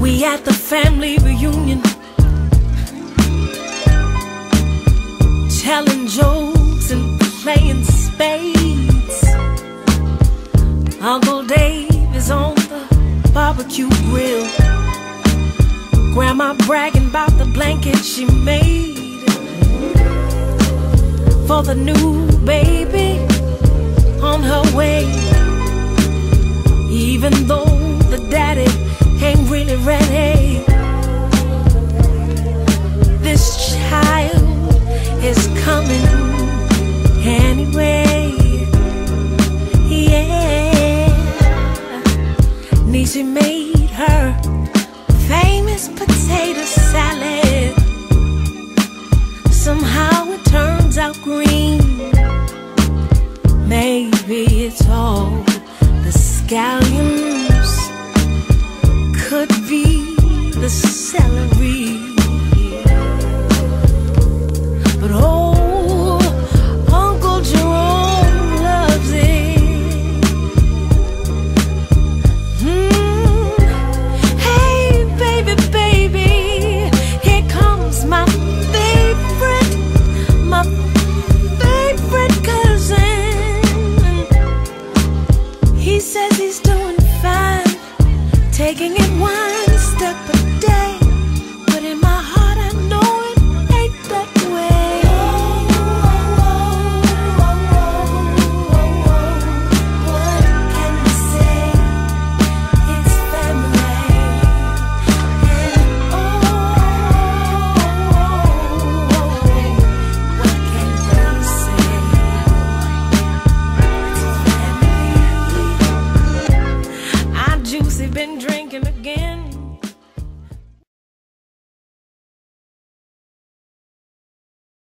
We at the family reunion, barbecue grill. Grandma bragging about the blanket she made for the new baby on her way. Even though the daddy ain't really ready, this child is coming anyway. Yeah, Niecy made her famous potato salad. Somehow it turns out green. Maybe it's all the scallions. Could be the celery. Taking it one